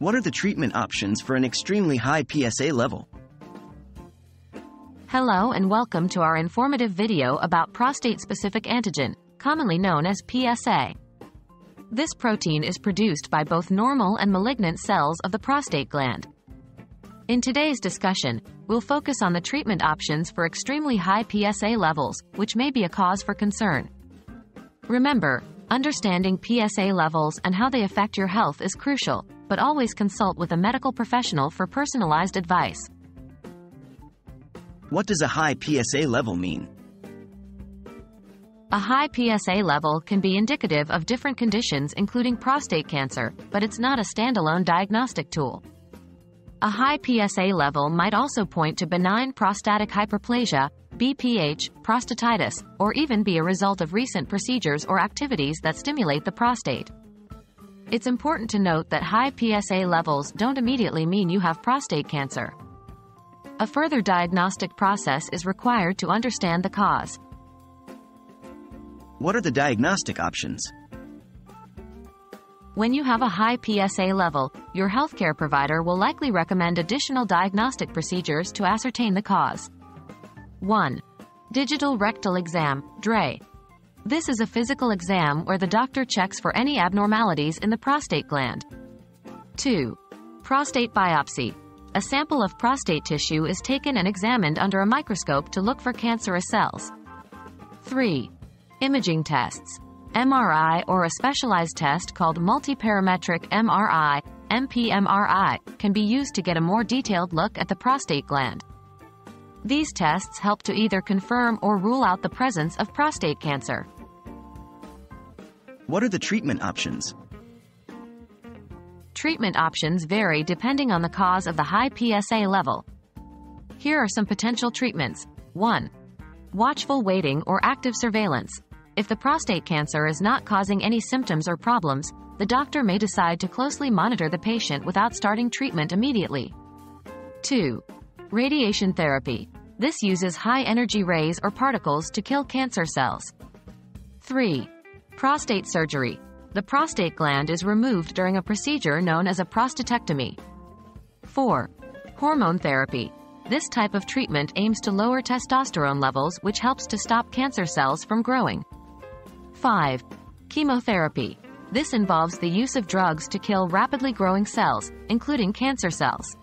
What are the treatment options for an extremely high PSA level? Hello and welcome to our informative video about prostate-specific antigen, commonly known as PSA. This protein is produced by both normal and malignant cells of the prostate gland. In today's discussion, we'll focus on the treatment options for extremely high PSA levels, which may be a cause for concern. Remember, understanding PSA levels and how they affect your health is crucial, but always consult with a medical professional for personalized advice. What does a high PSA level mean? A high PSA level can be indicative of different conditions including prostate cancer, but it's not a standalone diagnostic tool. A high PSA level might also point to benign prostatic hyperplasia, BPH, prostatitis, or even be a result of recent procedures or activities that stimulate the prostate. It's important to note that high PSA levels don't immediately mean you have prostate cancer. A further diagnostic process is required to understand the cause. What are the diagnostic options? When you have a high PSA level, your healthcare provider will likely recommend additional diagnostic procedures to ascertain the cause. 1. Digital rectal exam, DRE. This is a physical exam where the doctor checks for any abnormalities in the prostate gland. 2. Prostate biopsy. A sample of prostate tissue is taken and examined under a microscope to look for cancerous cells. 3. Imaging tests. MRI or a specialized test called multiparametric MRI, MPMRI, can be used to get a more detailed look at the prostate gland. These tests help to either confirm or rule out the presence of prostate cancer. What are the treatment options? Treatment options vary depending on the cause of the high PSA level. Here are some potential treatments. 1. Watchful waiting or active surveillance. If the prostate cancer is not causing any symptoms or problems, the doctor may decide to closely monitor the patient without starting treatment immediately. 2. Radiation therapy. This uses high-energy rays or particles to kill cancer cells. 3. Prostate surgery. The prostate gland is removed during a procedure known as a prostatectomy. 4. Hormone therapy. This type of treatment aims to lower testosterone levels which helps to stop cancer cells from growing. 5. Chemotherapy. This involves the use of drugs to kill rapidly growing cells, including cancer cells.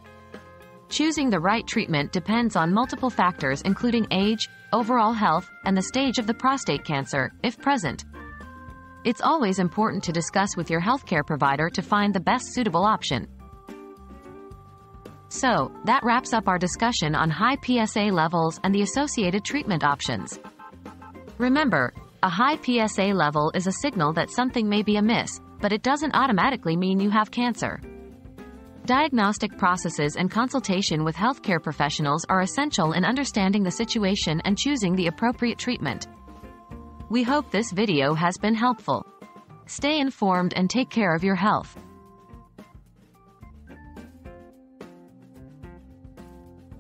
Choosing the right treatment depends on multiple factors including age, overall health, and the stage of the prostate cancer, if present. It's always important to discuss with your healthcare provider to find the best suitable option. So, that wraps up our discussion on high PSA levels and the associated treatment options. Remember, a high PSA level is a signal that something may be amiss, but it doesn't automatically mean you have cancer. Diagnostic processes and consultation with healthcare professionals are essential in understanding the situation and choosing the appropriate treatment. We hope this video has been helpful. Stay informed and take care of your health.